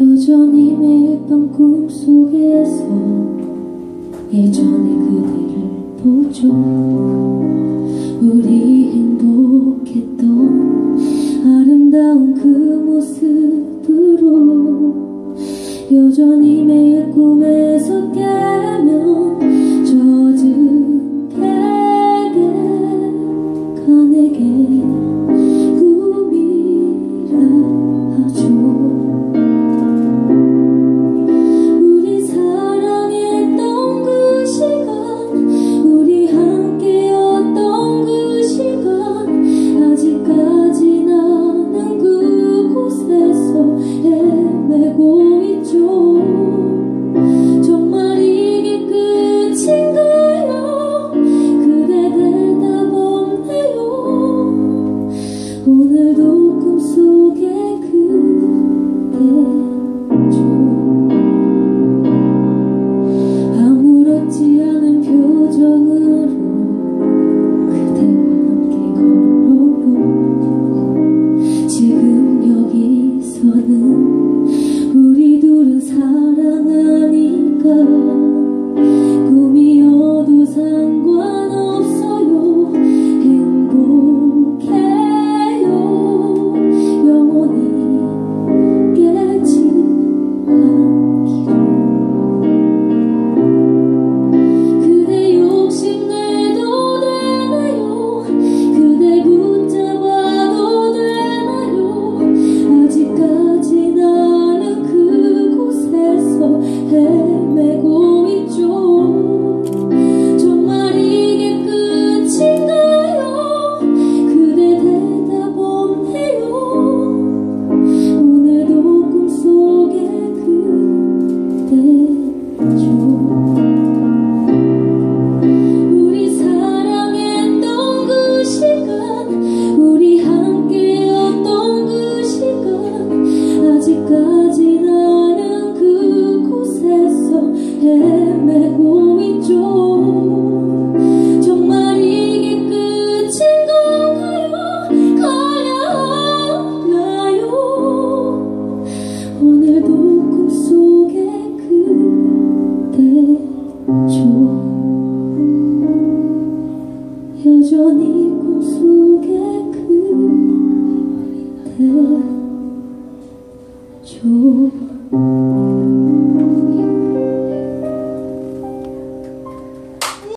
여전히 밤 꿈속에서 예전의 그대를 보죠. 우리 행복했던 아름다운 그 모습으로 여전히 매일 꿈에서 깨 住